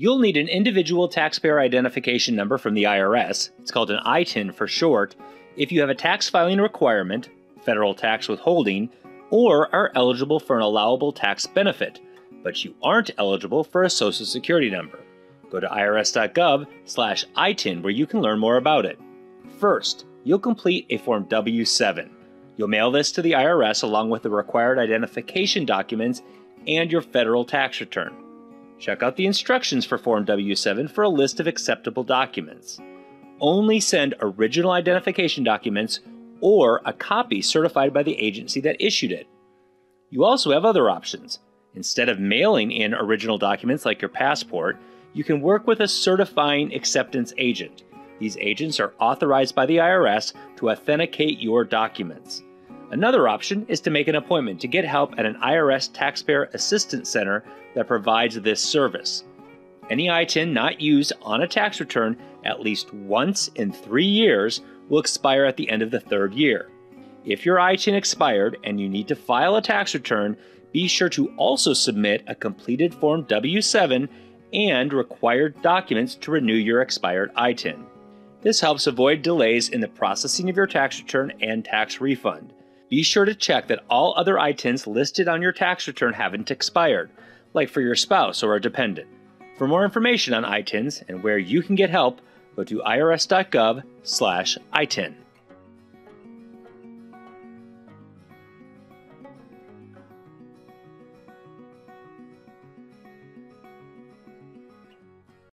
You'll need an individual taxpayer identification number from the IRS, it's called an ITIN for short, if you have a tax filing requirement, federal tax withholding, or are eligible for an allowable tax benefit, but you aren't eligible for a social security number. Go to irs.gov slash ITIN where you can learn more about it. First, you'll complete a Form W7. You'll mail this to the IRS along with the required identification documents and your federal tax return. Check out the instructions for Form W7 for a list of acceptable documents. Only send original identification documents or a copy certified by the agency that issued it. You also have other options. Instead of mailing in original documents like your passport, you can work with a certifying acceptance agent. These agents are authorized by the IRS to authenticate your documents. Another option is to make an appointment to get help at an IRS Taxpayer Assistance Center that provides this service. Any ITIN not used on a tax return at least once in three years will expire at the end of the third year. If your ITIN expired and you need to file a tax return, be sure to also submit a completed Form W 7 and required documents to renew your expired ITIN. This helps avoid delays in the processing of your tax return and tax refund. Be sure to check that all other ITINs listed on your tax return haven't expired, like for your spouse or a dependent. For more information on ITINs and where you can get help, go to irs.gov/itin.